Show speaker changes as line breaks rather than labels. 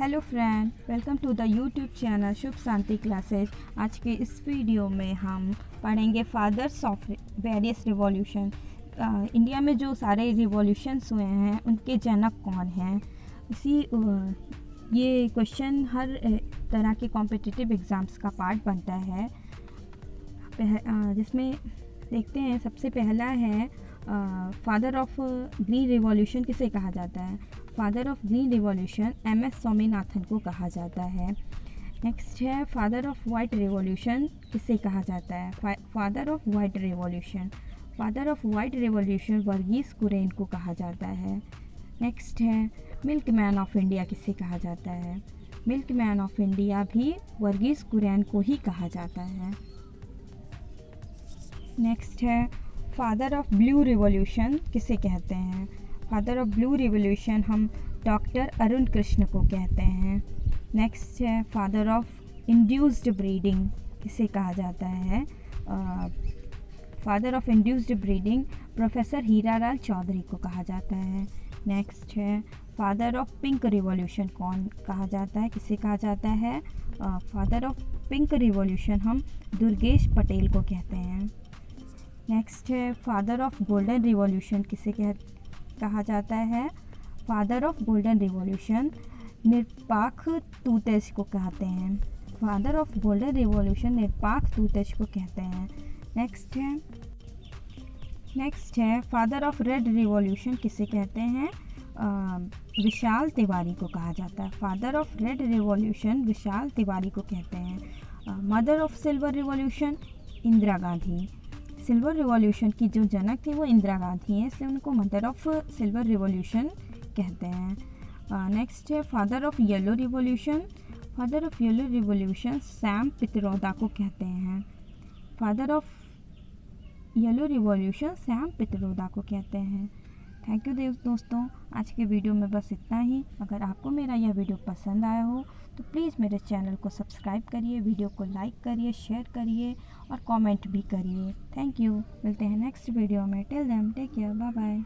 Hello friend welcome to the YouTube channel Shubh Shanti classes आज के इस video में हम पढ़ेंगे fathers of various revolution India में जो सारे रिवॉल्यूशंस हुए हैं, उनके जनक कौन हैं? इसी ये क्वेश्चन हर तरह के कॉम्पिटिटिव एग्ज़ाम्स का पार्ट बनता है। जिसमें देखते हैं, सबसे पहला है फादर ऑफ़ ग्रीन रिवॉल्यूशन किसे कहा जाता है? Father of green revolution M S Swaminathan को कहा जाता है। नेक्स्ट है फादर ऑफ़ वाइट रिवॉल्यूशन किसे कहा जाता है? Father of white revolution father of white revolution Verghese Kurien को कहा जाता है। नेक्स्ट है मिल्क मैन ऑफ़ इंडिया किसे कहा जाता है? मिल्क मैन ऑफ़ इंडिया भी वर्गीस कुरैन को ही कहा जाता है। नेक्स्ट है फादर ऑफ़ ब्लू रिवॉल्यूशन किसे कहते हैं? फादर ऑफ़ ब्लू रिवोल्यूशन हम डॉक्टर अरुण कृष्ण को कहते हैं। नेक्स्ट है, फादर ऑफ़ इंड्यूस्ड ब्रीडिंग किसे कहा जाता है? Father of induced breeding professor Hiralal Chaudhary को कहा जाता है। नेक्स्ट है, फादर ऑफ़ पिंक रिवॉल्यूशन कौन कहा जाता है? किसे कहा जाता है? फादर ऑफ़ पिंक रिवॉल्यूशन हम दुर्गेश पटेल को कहते हैं। नेक्स्ट है फादर ऑफ़ गोल्डन रिवॉल्यूशन किसे कह, कहा जाता है? Father of golden revolution Nirpakh Tutej को कहते हैं। Father of golden revolution Nirpakh Tutej को कहते हैं। नेक्स्ट है नेक्स्ट है फादर ऑफ़ रेड रिवॉल्यूशन किसे कहते हैं? विशाल तिवारी को कहा जाता है। Father of red revolution Vishal Tiwari को कहते हैं। Mother of silver revolution Indira Gandhi. Silver revolution की जो जनक थी वो इंदिरा गांधी हैं इसलिए उनको मदर ऑफ़ सिल्वर रिवॉल्यूशन कहते हैं। नेक्स्ट है father of yellow revolution father of yellow revolution Sam Pitroda को कहते हैं। Father of yellow revolution Sam Pitroda को कहते हैं। थैंक यू देव दोस्तों। आज के वीडियो में बस इतना ही। अगर आपको मेरा यह वीडियो पसंद आया हो तो प्लीज़ मेरे चैनल को सब्सक्राइब करिए, वीडियो को लाइक करिए, शेयर करिए और कमेंट भी करिए। थैंक यू मिलते हैं नेक्स्ट वीडियो में। Tell them take care bye bye